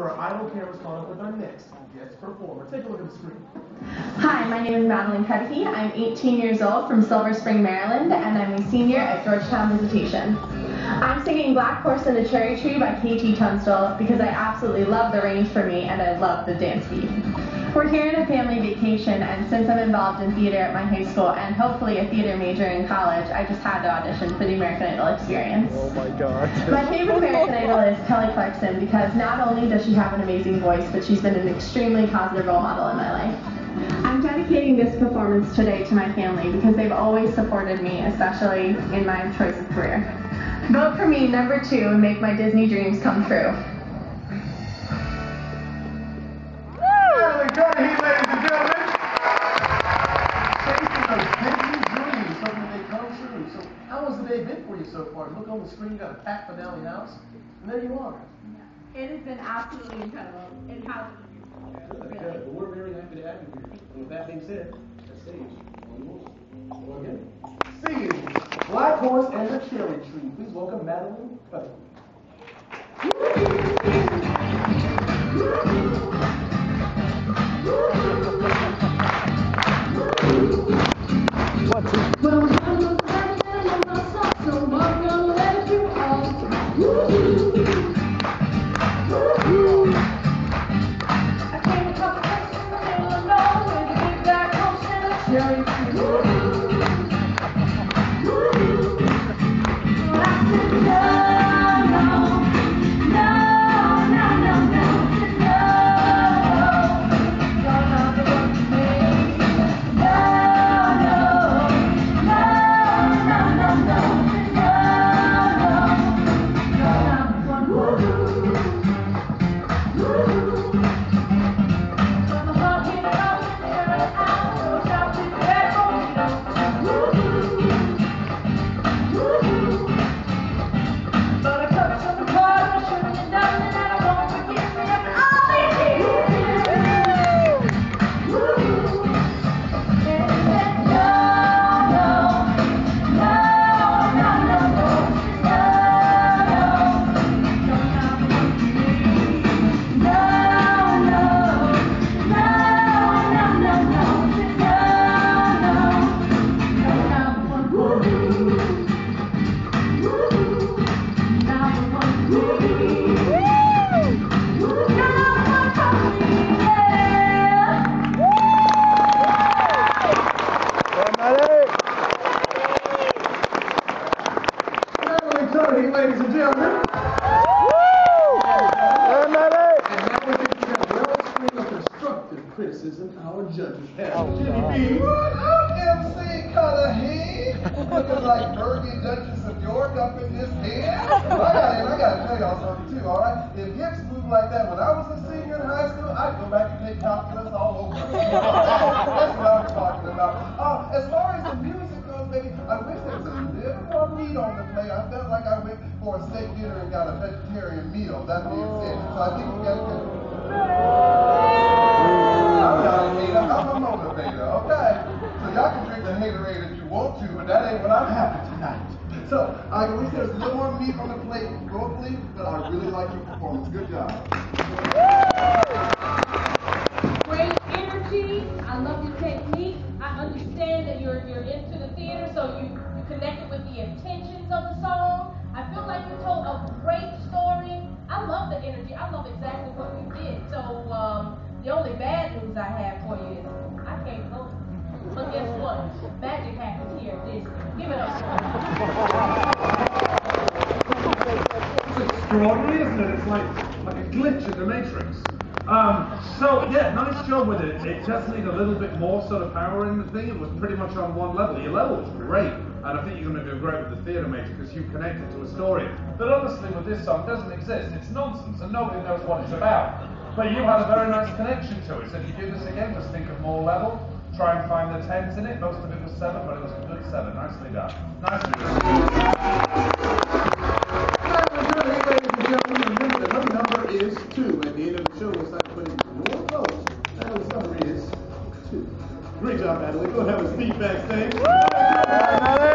of our idol cameras caught up with our next guest performer. Take a look at the screen. Hi, my name is Madeline Cudahy. I'm 18 years old from Silver Spring, Maryland, and I'm a senior at Georgetown Visitation. I'm singing Black Horse and the Cherry Tree by KT Tunstall because I absolutely love the range for me and I love the dance beat. We're here on a family vacation, and since I'm involved in theater at my high school and hopefully a theater major in college, I just had to audition for the American Idol experience. Oh my god. My favorite American Idol is Kelly Clarkson because not only does she have an amazing voice, but she's been an extremely positive role model in my life. I'm dedicating this performance today to my family because they've always supported me, especially in my choice of career. Vote for me, number two, and make my Disney dreams come true. Screen, you got a packed finale house, and there you are. It has been absolutely incredible. It has Good, good. Well, we're very happy to have you here. And with that being said, the stage on yours. Go again. Singing Black Horse and the Cherry Tree. Please welcome Madeline Cudahy. Everybody. Criticism our judges have. Oh, Jimmy. B. What up, MC Cudahy? Looking like Fergie Duchess of York up in this here. I I gotta tell y'all something too, alright? If hips moved like that when I was a senior in high school, I'd go back and take calculus all over. That's what I'm talking about. Uh, as far as the music goes, baby, I wish there was a little more meat on the plate. I felt like I went for a steak dinner and got a vegetarian meal. That being said, so I think we gotta get. I'm not a hater, I'm a motivator, okay? So y'all can drink the haterade if you want to, but having tonight. So I wish there was a little more meat on the plate vocally, but I really like your performance. Good job. It's extraordinary, isn't it? It's like like a glitch in the Matrix. Um, so yeah, nice job with it. It does need a little bit more sort of power in the thing. It was pretty much on one level. Your level was great, and I think you're going to do great with the theatre major because you connected to a story that honestly with this song doesn't exist. It's nonsense, and nobody knows what it's about. But you had a very nice connection to it. So if you do this again, just think of more level. Try and find the tens in it. Most of it was seven, but it was a good seven. Nicely done. Nicely done. Madeline Cudahy, ladies and gentlemen. Remember that her number is two. At the end of the show, we'll start putting your votes. Madeline's number is two. Great job, Madeline. Go have a seat backstage.